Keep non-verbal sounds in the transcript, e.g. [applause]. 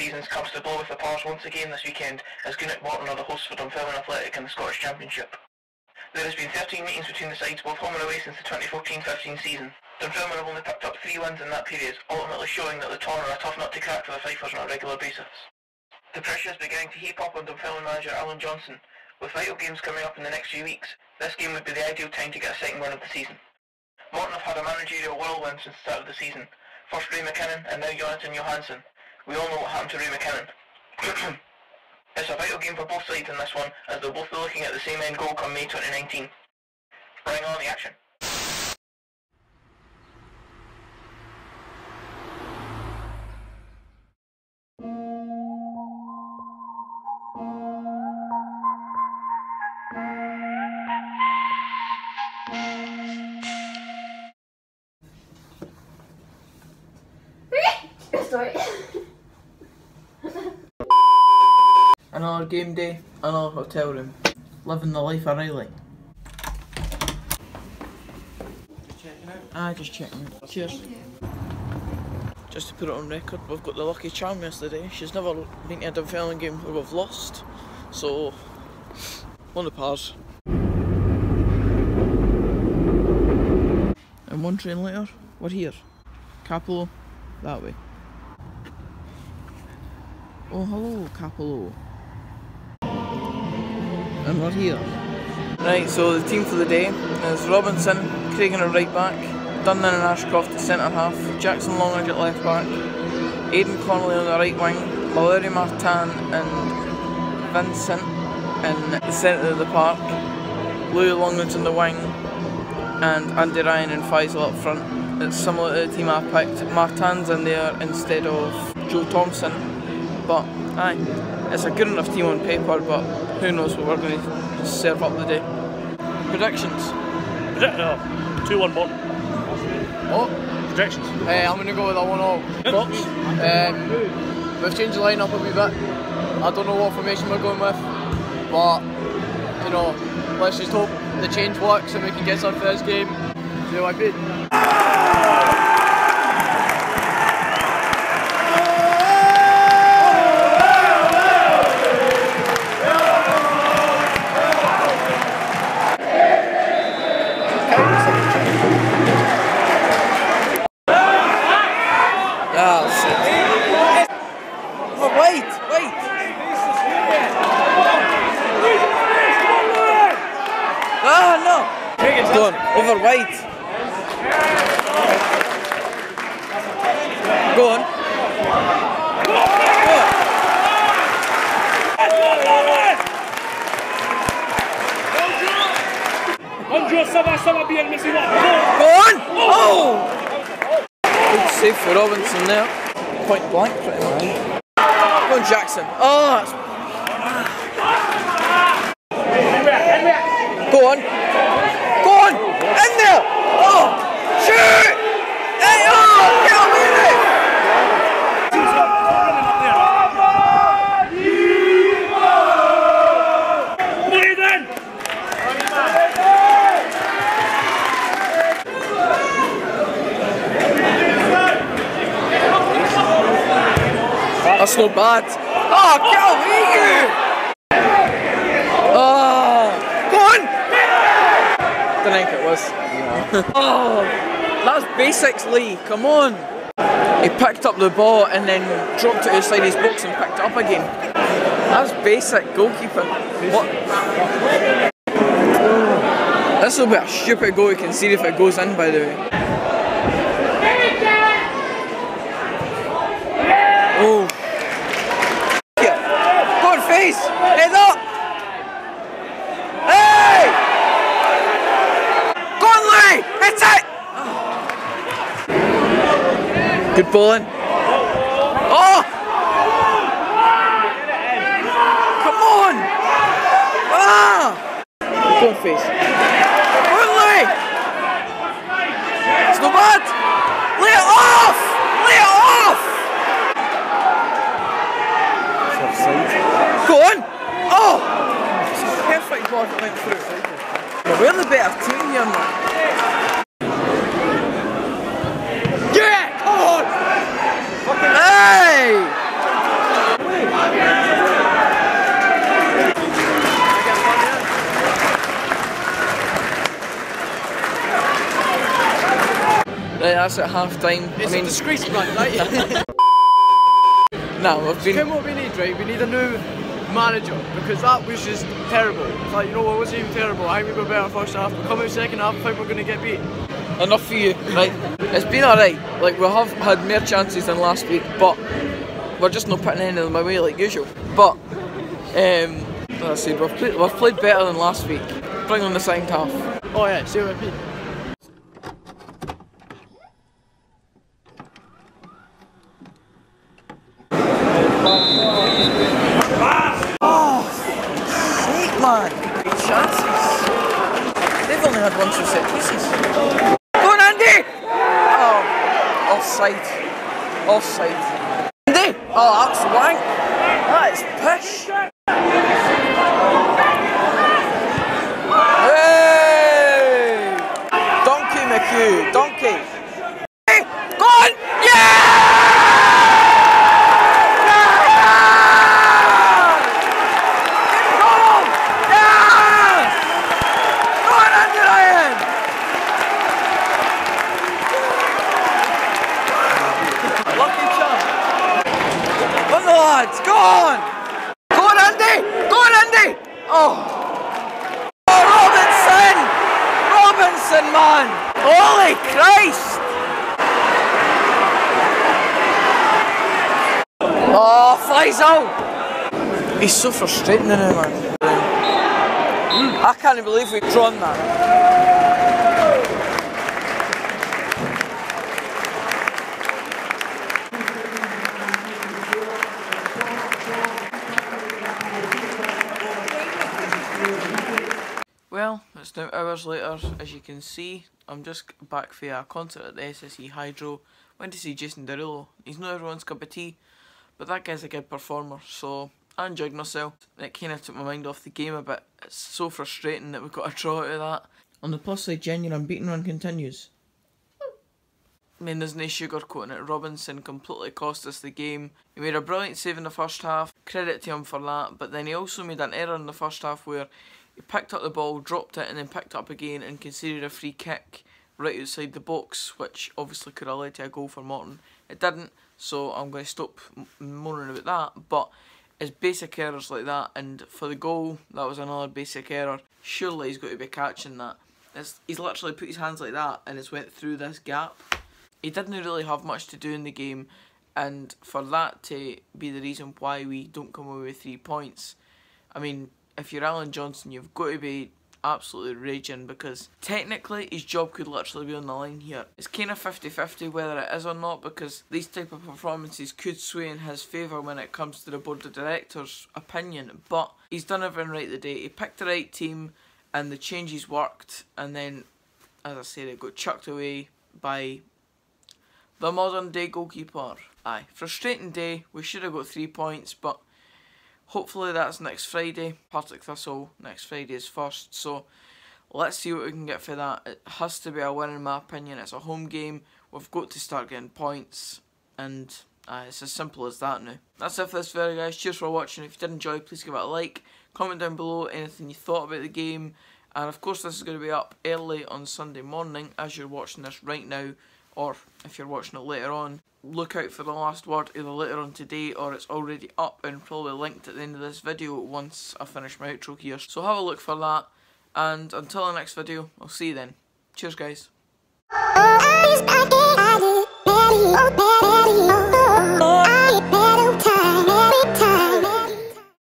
seasons comes to blow with the Pars once again this weekend as Greenock Morton are the hosts for Dunfermline Athletic in the Scottish Championship. There has been 13 meetings between the sides both home and away since the 2014-15 season. Dunfermline have only picked up three wins in that period, ultimately showing that the Ton are a tough nut to crack for the Fifers on a regular basis. The pressure is beginning to heap up on Dunfermline manager Allan Johnston. With vital games coming up in the next few weeks, this game would be the ideal time to get a second win of the season. Morton have had a managerial whirlwind since the start of the season. First Ray McKinnon and now Jonatan Johansson. We all know what happened to Ray McKinnon. [clears throat] it's a vital game for both sides in this one, as they'll both be looking at the same end goal come May 2019. Bring on the action. Another game day, another hotel room. Living the life of Riley. Ah, just checking. Cheers. Just to put it on record, we've got the lucky charm yesterday. She's never been to a Dunfermline game where we've lost. So, on the pars. And one train later, we're here. Capello, that way. Oh, hello, Capello. And we're here. Right, so the team for the day is Robinson, Craig at right back, Dunnan and Ashcroft at centre half, Jackson Longridge at left back, Aidan Connolly on the right wing, Malaury Martin and Vincent in the centre of the park, Louis Longridge in the wing, and Andy Ryan and Faissal up front. It's similar to the team I picked. Martin's in there instead of Joe Thomson, but aye, it's a good enough team on paper, but who knows what we're going to serve up the day. Predictions? Predict no. 2 1 Bolton. Oh, Predictions? hey, I'm going to go with a 1 all. Thoughts? Um, we've changed the lineup a wee bit. I don't know what formation we're going with, but, you know, let's just hope the change works and we can get some first game. Do I beat? Go on, over white. Go on. Go on. Andrew, ça va, ça va bien, mais c'est là. Go on! Oh! oh. Good save for Robinson there. Point blank, pretty much. Go on, Jackson. Oh, that's... Go on. Go on! In there! Oh! Shoot! Hey, oh! Get away with it! Breathe in! That's not bad. Oh, away! Oh! Go on! Didn't think it was. [laughs] oh! That's basics, Lee. Come on! He picked up the ball and then dropped it inside his box and picked it up again. That's basic goalkeeping. What? This will be a stupid goal. You can see if it goes in, by the way. Oh. Here. Go on, face! Head up! Hey! Lee! Hit it! Good bowling. Oh! Come on! Ah! Go on, face. Go on, Lee! It's not bad! Closet went through. But we're the better team here, man. Yeah! Come on! Hey! That's at half time. It's I mean, a disgrace, right? Like. [laughs] no, I've been. Come what we need, right? We need a new manager because that was just terrible. It's like, you know what, it wasn't even terrible. I think we were better first half. We come out second half, I think we're going to get beat. enough for you, right? It's been alright. Like we have had more chances than last week, but we're just not putting any of them away like usual. But um, as I said, we've played, we've played better than last week. Bring on the second half. Oh yeah, see what I mean? Eight man, eight chances. They've only had one two set pieces. Go on, Andy! Oh, offside. Offside. Andy! Oh, that's wank. That is pish. Hey! Donkey McHugh, donkey. Hey, go on! Goal! Yes! Go on, Andy Ryan! Lucky chance. Come on, lads, go on! Go on, Andy! Go on, Andy! Oh! Oh, Robinson! Robinson, man! Holy Christ! Oh, flies out! He's so frustrating now, man. Hmm, I can't believe we've drawn that. It's now hours later. As you can see, I'm just back for a concert at the SSE Hydro. Went to see Jason Derulo. He's not everyone's cup of tea, but that guy's a good performer, so I enjoyed myself. It kind of took my mind off the game a bit. It's so frustrating that we've got a draw out of that. On the plus side, Jen, unbeaten run continues. I mean, there's no sugarcoating it. Robinson completely cost us the game. He made a brilliant save in the first half. Credit to him for that. But then he also made an error in the first half where picked up the ball, dropped it, and then picked it up again and conceded a free kick right outside the box, which obviously could have led to a goal for Morton. It didn't, so I'm going to stop moaning about that. But it's basic errors like that, and for the goal, that was another basic error. Surely he's got to be catching that. It's, he's literally put his hands like that, and it's went through this gap. He didn't really have much to do in the game, and for that to be the reason why we don't come away with three points, I mean, if you're Allan Johnston, you've got to be absolutely raging because technically his job could literally be on the line here. It's kind of 50-50 whether it is or not because these type of performances could sway in his favour when it comes to the board of directors' opinion. But he's done everything right the day. He picked the right team and the changes worked and then, as I said, it got chucked away by the modern day goalkeeper. Aye, frustrating day. We should have got three points, but hopefully that's next Friday. Partick Thistle next Friday is first, so let's see what we can get for that. It has to be a win in my opinion. It's a home game. We've got to start getting points, and uh, it's as simple as that now. That's it for this video, guys. Cheers for watching. If you did enjoy, please give it a like. Comment down below anything you thought about the game. And of course, this is going to be up early on Sunday morning as you're watching this right now, or if you're watching it later on look out for the last word either later on today or it's already up and probably linked at the end of this video once I finish my outro here. So have a look for that and until the next video, I'll see you then. Cheers guys.